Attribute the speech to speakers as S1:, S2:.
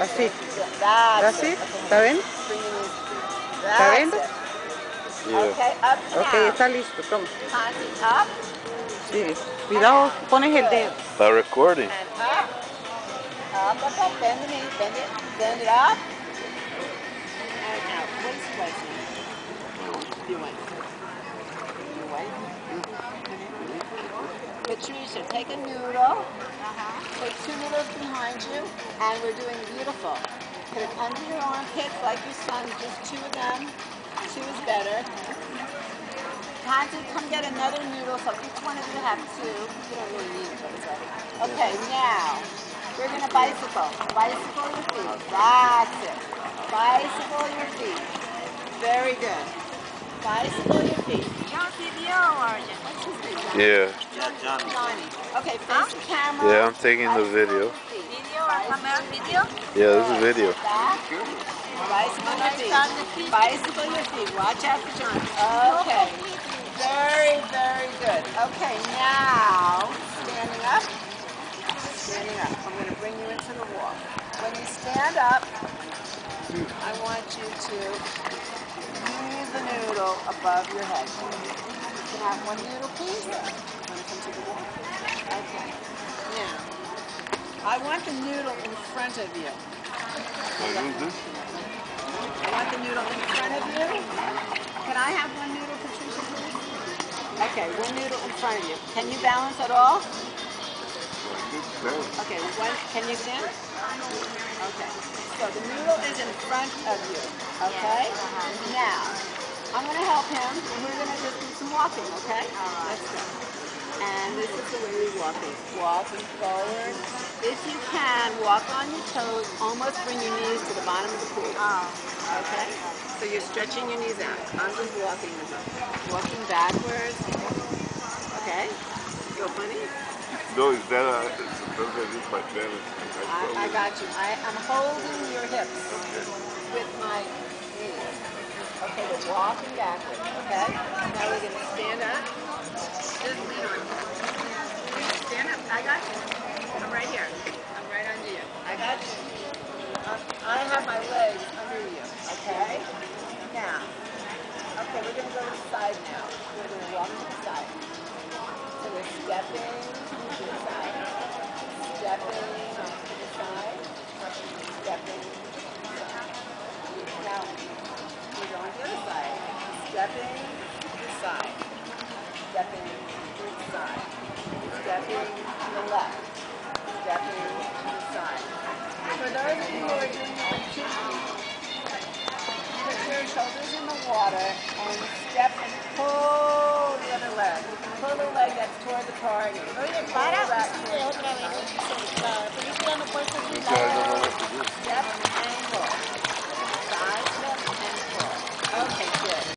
S1: Así. Así. ¿Está bien? ¿Está.
S2: Yeah.
S3: And
S1: Ok, está listo. Toma. Sigue. Cuidado, pones el dedo.
S2: Está recording.
S3: and up. Up, up, up. Bend the knee. Bend it. Bend it up. And out. Patricia, take a noodle. Uh-huh. Take two noodles behind you, and we're doing beautiful. Put it under your armpits like your son, just two of them. Two is better. Hansi, come get another noodle, so each one of you have two. You don't really need each other. Okay, now, we're gonna bicycle. Bicycle your feet. That's it. Bicycle your feet. Very good. Bicycle your feet.
S4: John video or just
S3: What's his name?
S2: Yeah.
S3: Johnny. Okay, face the camera.
S2: Yeah, I'm taking the video.
S4: video or camera video?
S2: Yeah, this is video.
S3: Back. Bicycle your feet.
S4: on the feet.
S3: Bicycle your feet. Watch out for Johnny. Okay. Very, very good. Okay, now standing up. Standing up. I'm going to bring you into the walk. When you stand up, I want you to use the noodle above your head. Can I have one noodle, please? Want to come to the wall? Okay. Now, I want the noodle in front of you. I want the noodle in front of you. Can I have one noodle, Patricia, please? Okay, one noodle in front of you. Can you balance at all? Okay, one, can you stand? Okay, so the noodle is in front of you, okay? Uh-huh. Now, I'm gonna help him, and we're gonna just do some walking, okay? Uh-huh. Let's go. And this is the way we walk it. Walking forward. If you can, walk on your toes, almost bring your knees to the bottom of the pool. Oh. Okay? So you're stretching your knees out. I'm just walking them. Walking backwards. Okay? Feel funny?
S5: No, is that a, sometimes I use my.
S3: I, I got you. I, I'm holding your hips with my knees. Okay, we're walking backwards. Okay? Now we're going to stand up. Just lean on me. Stand up. I got you. I'm right here. I'm right under you. I got you. Uh, I have my legs under you. Okay? Now. Okay, we're going to go to the side now. We're going to walk to the side. So we're stepping. Stepping to the side. Stepping to the side. The. Stepping to the the the left. Stepping to the side. For those of you who are doing two feet, put your shoulders in the water and step and pull the other leg. Pull the leg the target.
S4: Oye, para, otra vez.